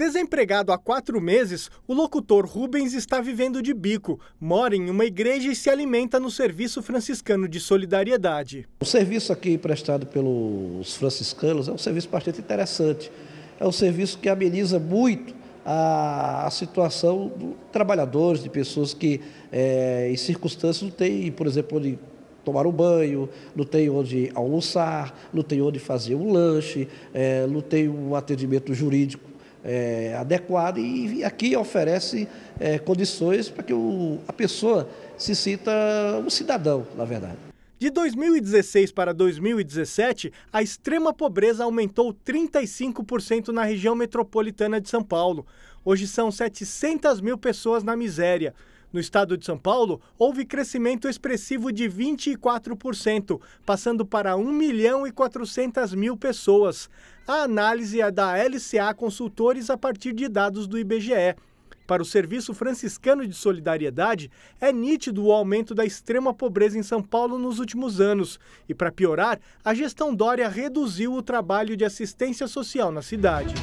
Desempregado há quatro meses, o locutor Rubens está vivendo de bico, mora em uma igreja e se alimenta no Serviço Franciscano de Solidariedade. O serviço aqui prestado pelos franciscanos é um serviço bastante interessante. É um serviço que ameniza muito a, a situação dos trabalhadores, de pessoas que é, em circunstâncias não têm, por exemplo, onde tomar um banho, não tem onde almoçar, não tem onde fazer um lanche, é, não tem um atendimento jurídico é, adequado e aqui oferece é, condições para que o, a pessoa se sinta um cidadão, na verdade. De 2016 para 2017, a extrema pobreza aumentou 35% na região metropolitana de São Paulo. Hoje são 700 mil pessoas na miséria. No estado de São Paulo, houve crescimento expressivo de 24%, passando para 1 milhão e 400 mil pessoas. A análise é da LCA Consultores a partir de dados do IBGE. Para o Serviço Franciscano de Solidariedade, é nítido o aumento da extrema pobreza em São Paulo nos últimos anos. E, para piorar, a gestão Dória reduziu o trabalho de assistência social na cidade.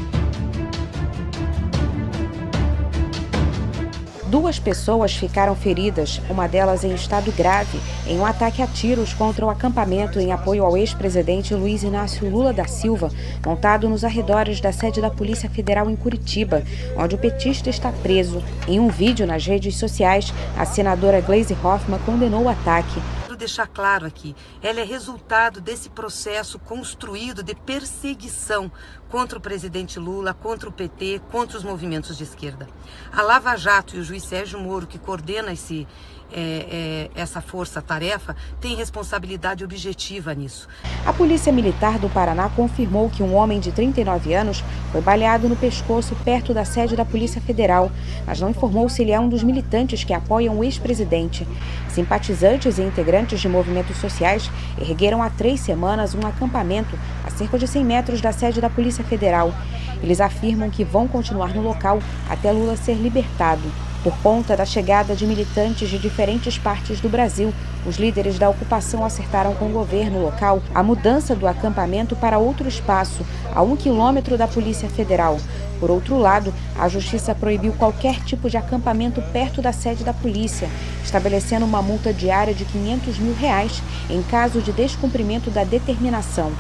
Duas pessoas ficaram feridas, uma delas em estado grave, em um ataque a tiros contra o acampamento em apoio ao ex-presidente Luiz Inácio Lula da Silva, montado nos arredores da sede da Polícia Federal em Curitiba, onde o petista está preso. Em um vídeo nas redes sociais, a senadora Gleisi Hoffmann condenou o ataque deixar claro aqui, ela é resultado desse processo construído de perseguição contra o presidente Lula, contra o PT, contra os movimentos de esquerda. A Lava Jato e o juiz Sérgio Moro, que coordena esse, é, é, essa força-tarefa tem responsabilidade objetiva nisso. A Polícia Militar do Paraná confirmou que um homem de 39 anos foi baleado no pescoço perto da sede da Polícia Federal, mas não informou se ele é um dos militantes que apoiam o ex-presidente. Simpatizantes e integrantes de movimentos sociais ergueram há três semanas um acampamento a cerca de 100 metros da sede da Polícia Federal. Eles afirmam que vão continuar no local até Lula ser libertado. Por conta da chegada de militantes de diferentes partes do Brasil, os líderes da ocupação acertaram com o governo local a mudança do acampamento para outro espaço, a um quilômetro da Polícia Federal. Por outro lado, a Justiça proibiu qualquer tipo de acampamento perto da sede da polícia, estabelecendo uma multa diária de 500 mil reais em caso de descumprimento da determinação.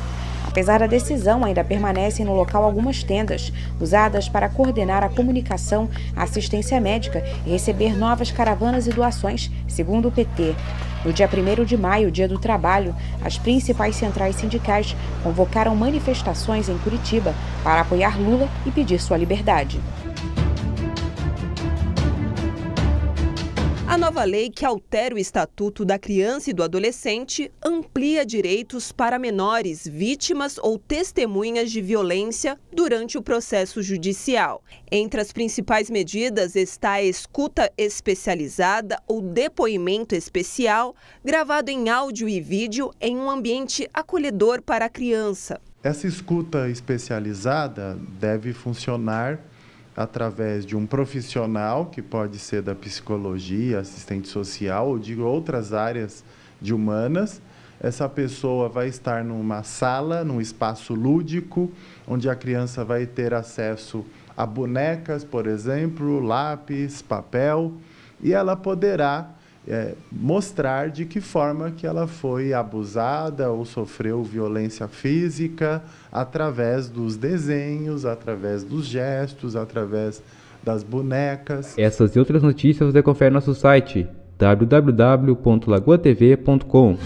Apesar da decisão, ainda permanecem no local algumas tendas, usadas para coordenar a comunicação, a assistência médica e receber novas caravanas e doações, segundo o PT. No dia 1 de maio, dia do trabalho, as principais centrais sindicais convocaram manifestações em Curitiba para apoiar Lula e pedir sua liberdade. A nova lei que altera o Estatuto da Criança e do Adolescente amplia direitos para menores vítimas ou testemunhas de violência durante o processo judicial. Entre as principais medidas está a escuta especializada ou depoimento especial, gravado em áudio e vídeo em um ambiente acolhedor para a criança. Essa escuta especializada deve funcionar através de um profissional, que pode ser da psicologia, assistente social ou de outras áreas de humanas. Essa pessoa vai estar numa sala, num espaço lúdico, onde a criança vai ter acesso a bonecas, por exemplo, lápis, papel, e ela poderá é, mostrar de que forma que ela foi abusada ou sofreu violência física através dos desenhos, através dos gestos, através das bonecas. Essas e outras notícias você confere no nosso site www.lagoatv.com.